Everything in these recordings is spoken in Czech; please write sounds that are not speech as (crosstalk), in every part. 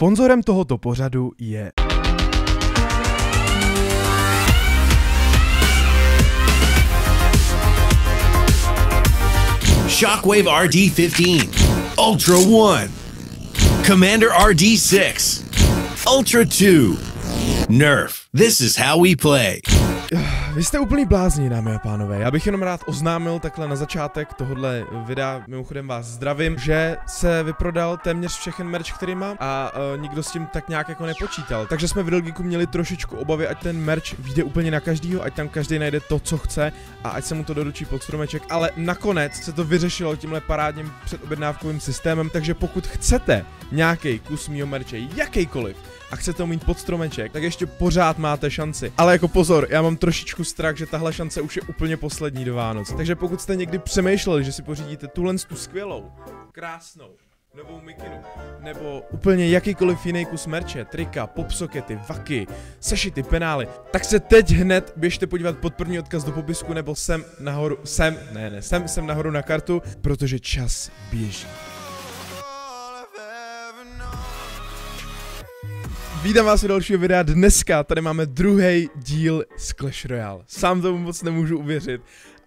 Sponzorem tohoto pořadu je Shockwave RD15, Ultra 1, Commander RD6, Ultra 2, Nerf. This is how we play. (sighs) Vy jste úplný blázni, dámy a pánové. Já bych jenom rád oznámil takhle na začátek tohohle videa, mimochodem vás zdravím, že se vyprodal téměř všechen merch, který mám a uh, nikdo s tím tak nějak jako nepočítal. Takže jsme v Real měli trošičku obavy, ať ten merch vyjde úplně na každýho, ať tam každý najde to, co chce a ať se mu to doručí pod stromeček, ale nakonec se to vyřešilo tímhle parádním předobjednávkovým systémem, takže pokud chcete nějaký kus mýho merče, jakýkoliv, a chcete mít pod stromeček, tak ještě pořád máte šanci. Ale jako pozor, já mám trošičku strach, že tahle šance už je úplně poslední do Vánoc. Takže pokud jste někdy přemýšleli, že si pořídíte tuhle tu skvělou, krásnou, novou mikinu, nebo úplně jakýkoliv jiný kus merče, trika, popsokety, vaky, sešity, penály, tak se teď hned běžte podívat pod první odkaz do popisku, nebo sem nahoru, sem, ne, ne, sem, sem nahoru na kartu, protože čas běží. Vítám vás u dalšího videa. Dneska tady máme druhý díl z Clash Royale. Sám tomu moc nemůžu uvěřit,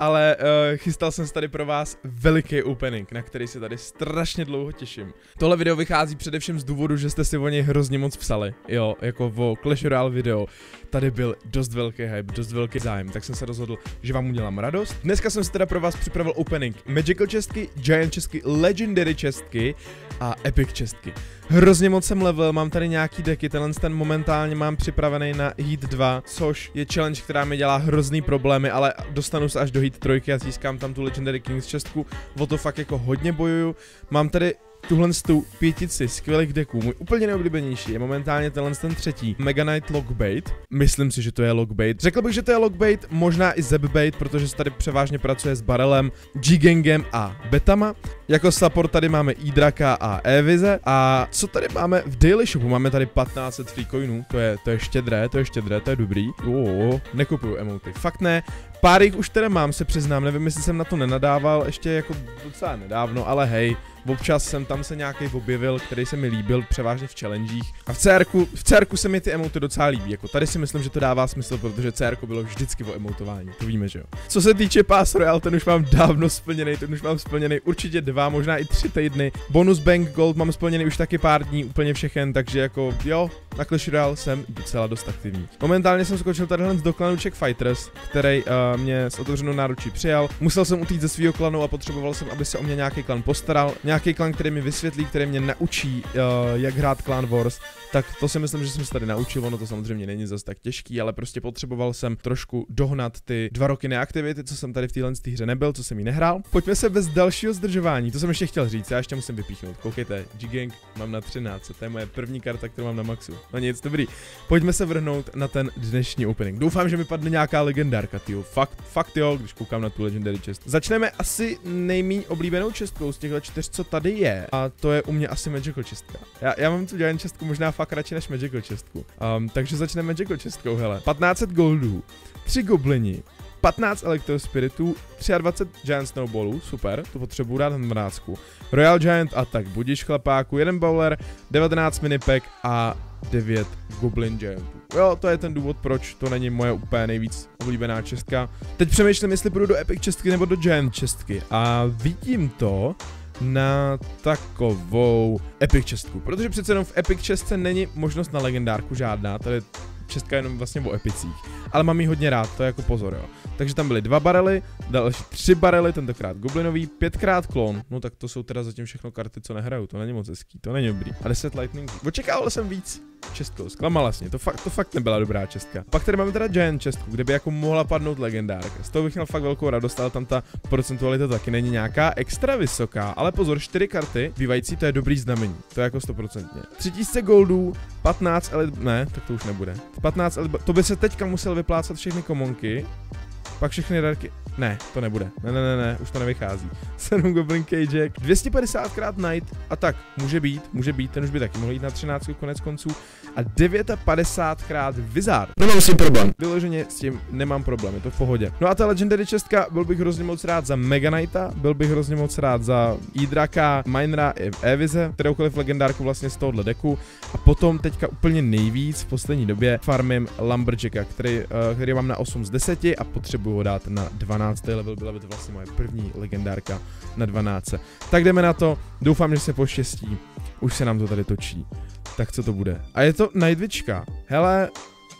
ale uh, chystal jsem se tady pro vás veliký opening, na který se tady strašně dlouho těším. Tohle video vychází především z důvodu, že jste si o něj hrozně moc psali, jo, jako o Clash Royale video. Tady byl dost velký hype, dost velký zájem, tak jsem se rozhodl, že vám udělám radost. Dneska jsem si teda pro vás připravil opening Magical čestky, Giant čestky, Legendary čestky a Epic čestky. Hrozně moc jsem level, mám tady nějaký deky, tenhle ten momentálně mám připravený na Heat 2, což je challenge, která mi dělá hrozný problémy, ale dostanu se až do Heat 3 a získám tam tu Legendary Kings čestku, o to fakt jako hodně bojuju. Mám tady tuhle tu pětici skvělých deků. Můj úplně neoblíbenější je momentálně tenhle ten třetí Mega Knight Lockbait. Myslím si, že to je Lockbait. Řekl bych, že to je Lockbait, možná i Zebbait, protože se tady převážně pracuje s Barelem, G-Gangem a Betama. Jako support tady máme Idraka a Evize. A co tady máme v Daily Shopu? Máme tady 1500 free coinů, to je, to je štědré, to je štědré, to je dobrý. Oh, nekupuju emoty, fakt ne. Pár jich už tady mám, se přiznám, nevím, jestli jsem na to nenadával, ještě jako docela nedávno, ale hej, občas jsem tam se nějaký objevil, který se mi líbil, převážně v challengech. A v CR, v CR se mi ty emoty docela líbí, jako tady si myslím, že to dává smysl, protože CR bylo vždycky o emotování, to víme, že jo. Co se týče Pass Royale, ten už mám dávno splněný, ten už mám splněný určitě dva, možná i tři týdny. Bonus Bank Gold mám splněný už taky pár dní, úplně všechen, takže jako jo, na Clash Royale jsem docela dost aktivní. Momentálně jsem skočil tadyhle do klanu Czech Fighters, který uh, mě s otevřenou náručí přijal. Musel jsem utít ze svého klanu a potřeboval jsem, aby se o mě nějaký klan postaral. Nějaký klan, který mi vysvětlí, který mě naučí, uh, jak hrát Clan Wars. Tak to si myslím, že jsem se tady naučil, ono to samozřejmě není zase tak těžký, ale prostě potřeboval jsem trošku dohnat ty dva roky neaktivity, co jsem tady v téhle hře nebyl, co jsem jí nehrál. Pojďme se bez dalšího zdržování, to jsem ještě chtěl říct, já ještě musím vypíchnout. Koukejte, G-Gang mám na 13, to je moje první karta, kterou mám na maxu. No nic, dobrý. Pojďme se vrhnout na ten dnešní opening. Doufám, že mi padne nějaká legendárka, tyjo. Fakt, fakt jo, když koukám na tu legendary chest. Začneme asi nejméně oblíbenou čestkou z těchto čtyř, co tady je. A to je u mě asi Magical čestka. Já, já mám tu dělanou čestku možná fakt radši než Magical čestku. Um, takže začneme Magical čestkou, hele. 1500 goldů, 3 goblini, 15 elektrospiritů, 23 Giant Snowballů, super, to potřebuji dát na mrázku. Royal Giant Attack, budíš chlapáku, jeden bowler, 19 minipek a 9 Goblin Giantů. Jo, to je ten důvod, proč to není moje úplně nejvíc oblíbená čestka. Teď přemýšlím, jestli půjdu do Epic čestky nebo do Giant čestky a vidím to, na takovou Epic čestku, protože přece jenom v Epic čestce není možnost na legendárku žádná, je čestka jenom vlastně o epicích, ale mám ji hodně rád, to je jako pozor, jo. Takže tam byly dva barely, další tři barely, tentokrát goblinový, pětkrát klon. No tak to jsou teda zatím všechno karty, co nehrajou, to není moc hezký, to není dobrý. A 10 lightning. Očekával jsem víc čestkou, zklamala vlastně, to fakt, to fakt nebyla dobrá čestka. Pak tady máme teda Giant čestku, kde by jako mohla padnout legendárka. Z toho bych měl fakt velkou radost, ale tam ta procentualita taky není nějaká extra vysoká, ale pozor, 4 karty, bývající to je dobrý znamení, to je jako 100%. 3000 goldů, 15 ale ne, tak to už nebude. 15 to by se teďka musel vyplácat všechny komonky, pak všechny rarky. Ne, to nebude. Ne, ne, ne, ne, už to nevychází. (laughs) 7 Goblin Cage, 250 krát Night a tak, může být, může být, ten už by taky mohl jít na 13 konec konců a 950 krát Wizard. Nemám s tím problém. Vyloženě s tím nemám problém, je to v pohodě. No a ta Legendary čestka, byl bych hrozně moc rád za Mega Knighta, byl bych hrozně moc rád za Idraka, Minera i Evize, kteroukoliv legendárku vlastně z tohohle deku. A potom teďka úplně nejvíc v poslední době farmím Lumberjacka, který, uh, který mám na 8 z 10 a potřebuju ho dát na 12. level, byla by to vlastně moje první legendárka na 12. Tak jdeme na to, doufám, že se poštěstí, už se nám to tady točí. Tak co to bude? A je to Nightwitchka. Hele,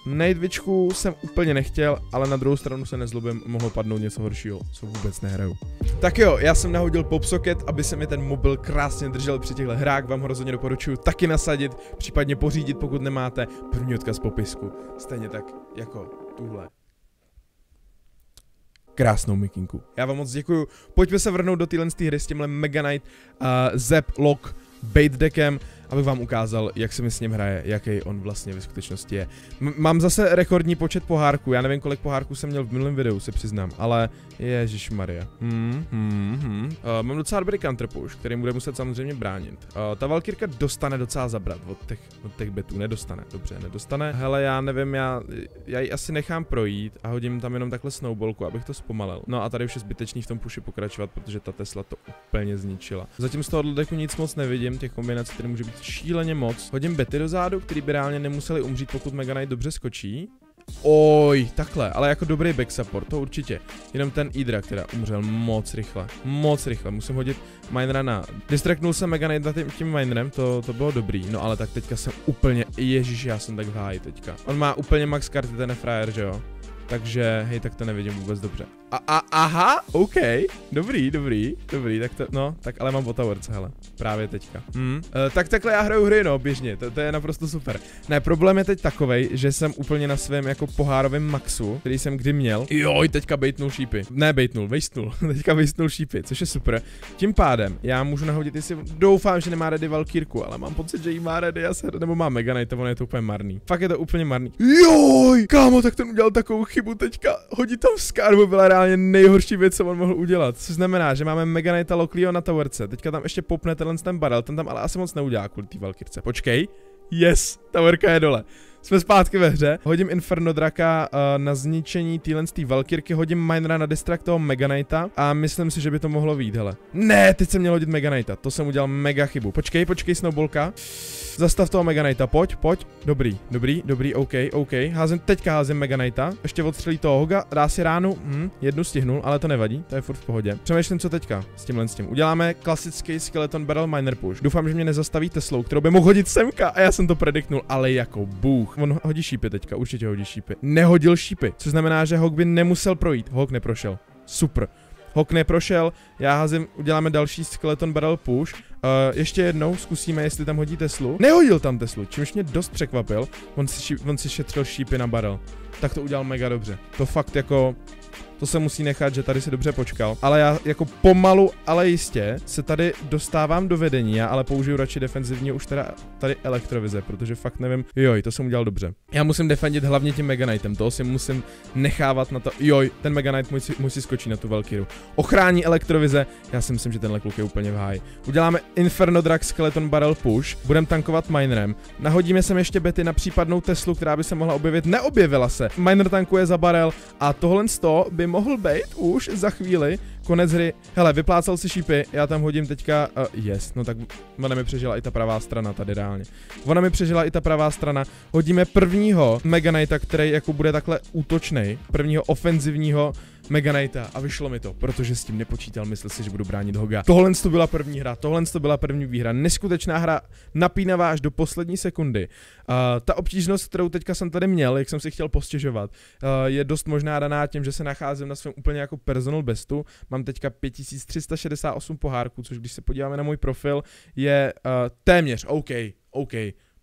Nightwitchku jsem úplně nechtěl, ale na druhou stranu se nezlobím, mohlo padnout něco horšího, co vůbec nehraju. Tak jo, já jsem nahodil popsocket, aby se mi ten mobil krásně držel při těchto hrách, vám ho rozhodně doporučuji taky nasadit, případně pořídit, pokud nemáte. První odkaz popisku, stejně tak jako tuhle krásnou mikinku. Já vám moc děkuju. Pojďme se vrhnout do téhle hry s tímhle Mega Knight uh, Zep Lock bait deckem abych vám ukázal, jak se mi s ním hraje, jaký on vlastně ve skutečnosti je. M mám zase rekordní počet pohárků, já nevím, kolik pohárků jsem měl v minulém videu, se přiznám, ale Ježíš Maria. Hmm, hmm, hmm. Uh, mám docela dobrý counterpush, který bude muset samozřejmě bránit. Uh, ta Valkyrka dostane docela zabrat od těch, od těch betů, nedostane, dobře, nedostane. Hele, já nevím, já, já ji asi nechám projít a hodím tam jenom takhle snowballku, abych to zpomalil. No a tady už je zbytečný v tom puši pokračovat, protože ta Tesla to úplně zničila. Zatím z deku nic moc nevidím, těch kombinací, které může být šíleně moc. Hodím bety do zádu, který by reálně nemuseli umřít, pokud Mega Knight dobře skočí. Oj, takhle, ale jako dobrý back support, to určitě. Jenom ten Idra, která umřel moc rychle, moc rychle. Musím hodit Minera na... Distraktnul jsem Mega Knight tím, tím Minerem, to, to bylo dobrý. No ale tak teďka jsem úplně, ježíš, já jsem tak v háji teďka. On má úplně max karty, ten frajer, že jo? Takže, hej, tak to nevidím vůbec dobře. A, a, aha, OK, dobrý, dobrý, dobrý, tak to, no, tak ale mám Botowerce, hele, právě teďka. Hmm. Uh, tak takhle já hraju hry, no, běžně, to, to je naprosto super. Ne, problém je teď takovej, že jsem úplně na svém jako pohárovém maxu, který jsem kdy měl. Joj, teďka bejtnul šípy. Ne, bejtnul, vejstnul, (laughs) teďka vejstnul šípy, což je super. Tím pádem, já můžu nahodit, jestli doufám, že nemá ready Valkyrku, ale mám pocit, že jí má ready, já se, nebo má Mega Knight, ono je to úplně marný. Fakt je to úplně marný. Joj, kámo, tak ten udělal takovou chybu teďka, hodit tam Skarbu byla reálně nejhorší věc, co on mohl udělat. Což znamená, že máme Mega Knighta Lockleyho na towerce. Teďka tam ještě popne ten barrel, ten tam ale asi moc neudělá kvůli té Valkyrce. Počkej. Yes, towerka je dole. Jsme zpátky ve hře. Hodím Inferno Draka uh, na zničení téhle z Valkyrky, hodím Minera na distract toho Mega Knighta a myslím si, že by to mohlo být, hele. Ne, teď jsem měl hodit Mega Knighta, to jsem udělal mega chybu. Počkej, počkej, Snowballka. Zastav toho Mega Knighta, pojď, pojď. Dobrý, dobrý, dobrý, OK, OK. Házím, teďka házím Mega Knighta. Ještě odstřelí toho Hoga, dá si ránu. Hm, jednu stihnul, ale to nevadí, to je furt v pohodě. Přemýšlím, co teďka s tímhle s tím. Uděláme klasický Skeleton Barrel Miner Push. Doufám, že mě nezastaví Teslou, kterou by mohl hodit semka a já jsem to prediknul, ale jako bůh. On hodí šípy teďka, určitě hodí šípy. Nehodil šípy, což znamená, že Hog by nemusel projít. Hog neprošel. Super. Hok neprošel, já házím, uděláme další skeleton barrel push. Uh, ještě jednou zkusíme, jestli tam hodí Teslu. Nehodil tam Teslu, čímž mě dost překvapil. On si, on si šetřil šípy na barrel. Tak to udělal mega dobře. To fakt jako to se musí nechat, že tady si dobře počkal. Ale já jako pomalu, ale jistě se tady dostávám do vedení, já ale použiju radši defenzivně už teda tady elektrovize, protože fakt nevím, joj, to jsem udělal dobře. Já musím defendit hlavně tím Mega Knightem, toho si musím nechávat na to, joj, ten Mega Knight musí, musí skočit na tu Valkyru. Ochrání elektrovize, já si myslím, že tenhle kluk je úplně v háji. Uděláme Inferno Drag Skeleton Barrel Push, budeme tankovat Minerem, nahodíme sem ještě bety na případnou Teslu, která by se mohla objevit, neobjevila se. Miner tankuje za barel a tohle z by mohl být už za chvíli konec hry. Hele, vyplácal si šípy, já tam hodím teďka, uh, yes, no tak ona mi přežila i ta pravá strana tady reálně. Ona mi přežila i ta pravá strana. Hodíme prvního Mega Knighta, který jako bude takhle útočný, prvního ofenzivního Mega Knighta a vyšlo mi to, protože s tím nepočítal, myslel si, že budu bránit Hoga. Tohle to byla první hra, tohle to byla první výhra, neskutečná hra, napínavá až do poslední sekundy. Uh, ta obtížnost, kterou teďka jsem tady měl, jak jsem si chtěl postěžovat, uh, je dost možná daná tím, že se nacházím na svém úplně jako personal bestu. Mám teďka 5368 pohárků, což když se podíváme na můj profil, je uh, téměř OK, OK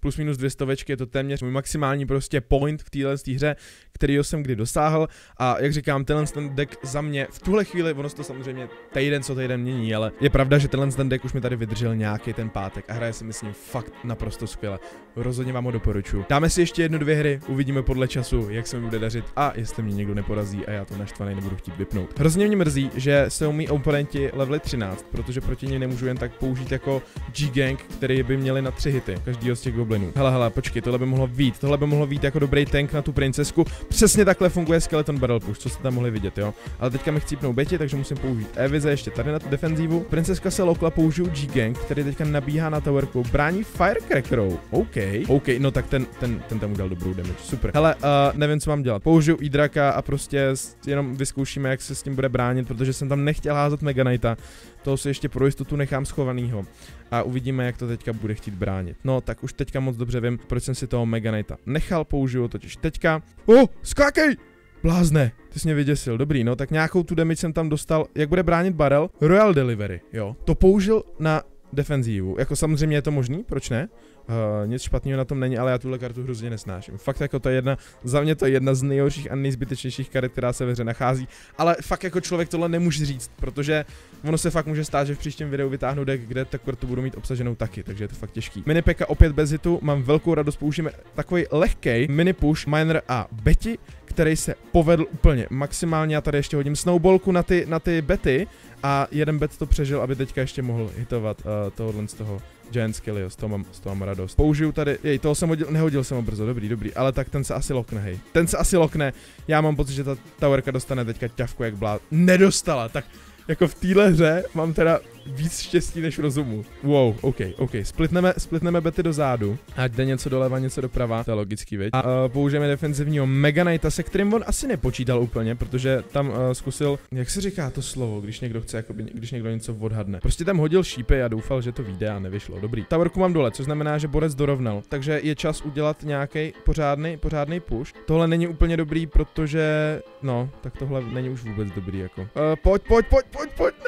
plus minus dvě stovečky, je to téměř můj maximální prostě point v téhle hře, který jsem kdy dosáhl a jak říkám, tenhle ten deck za mě v tuhle chvíli, ono to samozřejmě týden co týden mění, ale je pravda, že tenhle ten deck už mi tady vydržel nějaký ten pátek a hraje se myslím fakt naprosto skvěle. Rozhodně vám ho doporučuji. Dáme si ještě jednu, dvě hry, uvidíme podle času, jak se mi bude dařit a jestli mě někdo neporazí a já to naštvaný nebudu chtít vypnout. Hrozně mě mrzí, že jsou mý oponenti levely 13, protože proti ně nemůžu jen tak použít jako G-Gang, který by měli na tři hity, každýho z těch goblinů. Hele, hele, počkej, tohle by mohlo být, tohle by mohlo být jako dobrý tank na tu princesku. Přesně takhle funguje Skeleton Barrel Push, co jste tam mohli vidět, jo. Ale teďka mi chcípnou Betty, takže musím použít Evize ještě tady na tu defenzivu. Princeska se lokla, použiju G-Gang, který teďka nabíhá na towerku, brání Firecrackerou. OK, OK, no tak ten, ten, ten tam udělal dobrou damage, super. Hele, uh, nevím, co mám dělat. Použiju Idraka a prostě jenom vyzkoušíme, jak se s tím bude bránit, protože jsem tam nechtěl házet Mega Knighta. Toho si ještě pro jistotu nechám schovanýho. A uvidíme, jak to teďka bude chtít bránit. No, tak už teďka moc dobře vím, proč jsem si toho Mega Knighta nechal, použiju totiž teďka. Oh, skákej! Blázne, ty jsi mě vyděsil, dobrý, no tak nějakou tu damage jsem tam dostal, jak bude bránit barel? Royal Delivery, jo, to použil na defenzívu, jako samozřejmě je to možný, proč ne? Uh, nic špatného na tom není, ale já tuhle kartu hrozně nesnáším. Fakt jako to je jedna, za mě to je jedna z nejhorších a nejzbytečnějších karet, která se ve hře nachází, ale fakt jako člověk tohle nemůže říct, protože ono se fakt může stát, že v příštím videu vytáhnu deck, kde tu kartu budu mít obsaženou taky, takže je to fakt těžký. Minipeka opět bez hitu, mám velkou radost, použijeme takový lehký mini push Miner a Betty, který se povedl úplně maximálně. Já tady ještě hodím snowballku na ty, na ty bety a jeden bet to přežil, aby teďka ještě mohl hitovat uh, tohohle z toho Giant z toho mám, z toho mám radost. Použiju tady, jej, toho jsem hodil, nehodil jsem ho brzo, dobrý, dobrý, ale tak ten se asi lokne, hej. Ten se asi lokne, já mám pocit, že ta towerka dostane teďka ťavku jak blá. Nedostala, tak jako v téhle hře mám teda víc štěstí než rozumu. Wow, OK, OK. Splitneme, splitneme bety do zádu, ať jde něco doleva, něco doprava, to je logický, viď? A uh, použijeme defenzivního Mega Knighta, se kterým on asi nepočítal úplně, protože tam uh, zkusil, jak se říká to slovo, když někdo chce, jakoby, když někdo něco odhadne. Prostě tam hodil šípy a doufal, že to vyjde a nevyšlo. Dobrý. Towerku mám dole, což znamená, že borec dorovnal, takže je čas udělat nějaký pořádný, pořádný push. Tohle není úplně dobrý, protože, no, tak tohle není už vůbec dobrý, jako. Uh, pojď, pojď, pojď, pojď,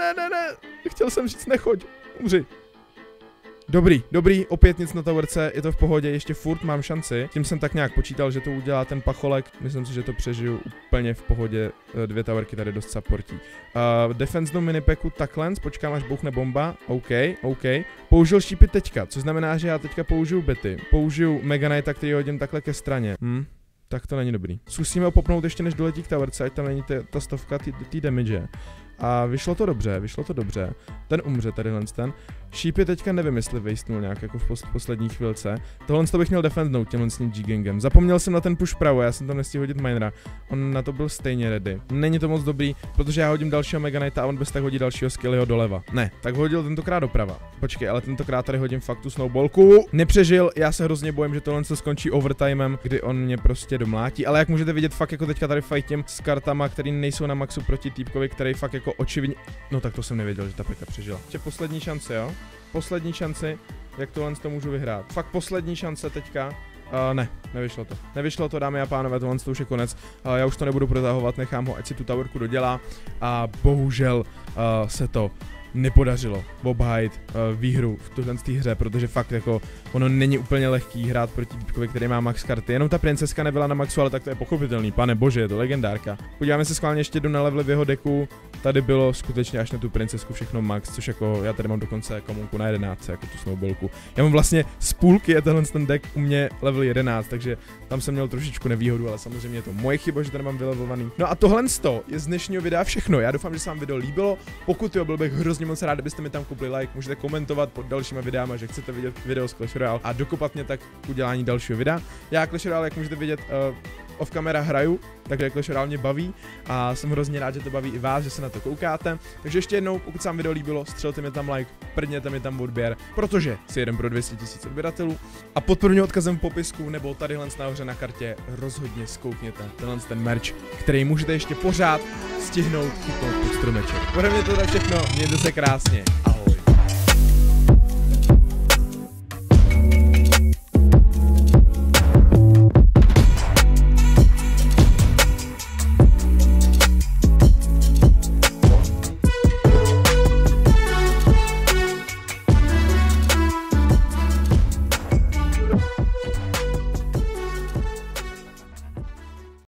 ne, ne, ne, chtěl jsem říct nechoď, umři. Dobrý, dobrý, opět nic na towerce, je to v pohodě, ještě furt mám šanci. Tím jsem tak nějak počítal, že to udělá ten pacholek, myslím si, že to přežiju úplně v pohodě, eh, dvě towerky tady dost supportí. Uh, defense do minipeku takhle, počkám až bouchne bomba, OK, OK. Použil šípy teďka, což znamená, že já teďka použiju bety. Použiju Mega Knighta, který hodím takhle ke straně. Hm? Tak to není dobrý. Zkusíme ho popnout ještě než doletí k towerce, ať tam není ta stovka ty damage. A vyšlo to dobře, vyšlo to dobře. Ten umře tady ten. Šípy teďka nevím, jestli vejstnul nějak jako v poslední chvilce. Tohle to bych měl defendnout těmhle s tím G-Gangem. Zapomněl jsem na ten push pravo, já jsem tam nestihl hodit minera. On na to byl stejně ready. Není to moc dobrý, protože já hodím dalšího Mega Knighta a on bez tak hodí dalšího skillyho doleva. Ne, tak hodil tentokrát doprava. Počkej, ale tentokrát tady hodím fakt tu snowballku. Nepřežil, já se hrozně bojím, že tohle se skončí overtimem, kdy on mě prostě domlátí. Ale jak můžete vidět, fakt jako teďka tady fightím s kartama, které nejsou na maxu proti týpkovi, který fakt jako očividně. No tak to jsem nevěděl, že ta peka přežila. Ještě poslední šance, jo? poslední šanci, jak tohle to můžu vyhrát. Fakt poslední šance teďka. Uh, ne, nevyšlo to. Nevyšlo to, dámy a pánové, tohle to už je konec. Uh, já už to nebudu protahovat, nechám ho, ať si tu towerku dodělá. A bohužel uh, se to nepodařilo obhájit uh, výhru v tuhle hře, protože fakt jako ono není úplně lehký hrát proti týpkovi, který má max karty. Jenom ta princeska nebyla na maxu, ale tak to je pochopitelný. Pane bože, je to legendárka. Podíváme se schválně ještě do na level v jeho deku. Tady bylo skutečně až na tu princesku všechno max, což jako já tady mám dokonce komunku na 11, jako tu snowballku. Já mám vlastně z půlky je tenhle ten deck u mě level 11, takže tam jsem měl trošičku nevýhodu, ale samozřejmě je to moje chyba, že tady mám vylevelovaný. No a tohle je z dnešního videa všechno. Já doufám, že se vám video líbilo. Pokud jo, byl bych hrozně moc rád, kdybyste mi tam koupili like, můžete komentovat pod dalšíma videama, že chcete vidět video z Clash Royale a dokopat mě tak udělání dalšího videa. Já Clash Royale, jak můžete vidět, uh, off kamera hraju, Clash Royale mě baví a jsem hrozně rád, že to baví i vás, že se na to koukáte. Takže ještě jednou, pokud se vám video líbilo, střelte mi tam like, prdněte mi tam odběr, protože si jeden pro 200 000 odběratelů. A pod prvním odkazem v popisku nebo tadyhle nahoře na kartě rozhodně zkoukněte tenhle ten merch, který můžete ještě pořád stihnout chytnout pod stromeček. Ode mě to tak všechno, mějte se krásně.